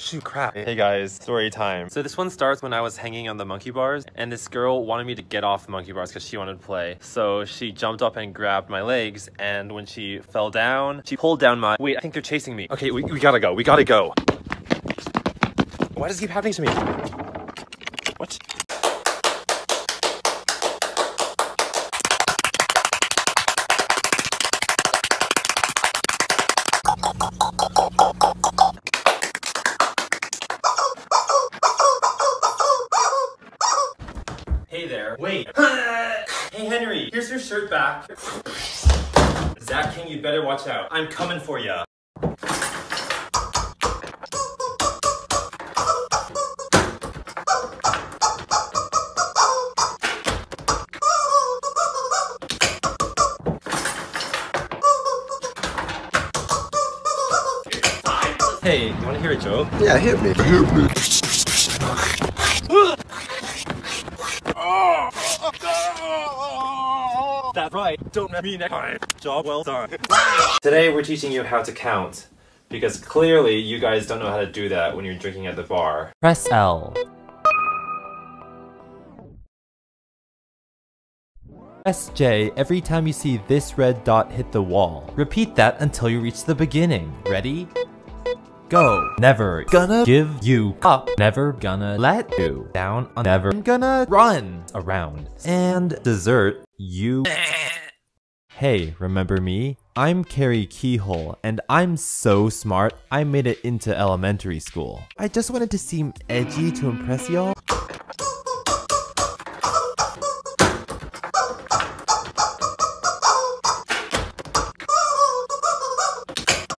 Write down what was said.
Shoot, crap. Hey guys, story time. So this one starts when I was hanging on the monkey bars, and this girl wanted me to get off the monkey bars because she wanted to play. So she jumped up and grabbed my legs, and when she fell down, she pulled down my- Wait, I think they're chasing me. Okay, we, we gotta go, we gotta go. Why does it keep happening to me? What? There. Wait. hey Henry, here's your shirt back. Zach King, you'd better watch out. I'm coming for ya. Hey, you wanna hear a joke? Yeah, hit me. Hit me. That's right. Don't let me next time. Job well done. Today we're teaching you how to count. Because clearly you guys don't know how to do that when you're drinking at the bar. Press L. Press J every time you see this red dot hit the wall. Repeat that until you reach the beginning. Ready? Go. Never gonna give you up. Never gonna let you down. Never gonna run around. And desert, you. Hey, remember me? I'm Cary Keyhole, and I'm so smart I made it into elementary school. I just wanted to seem edgy to impress y'all.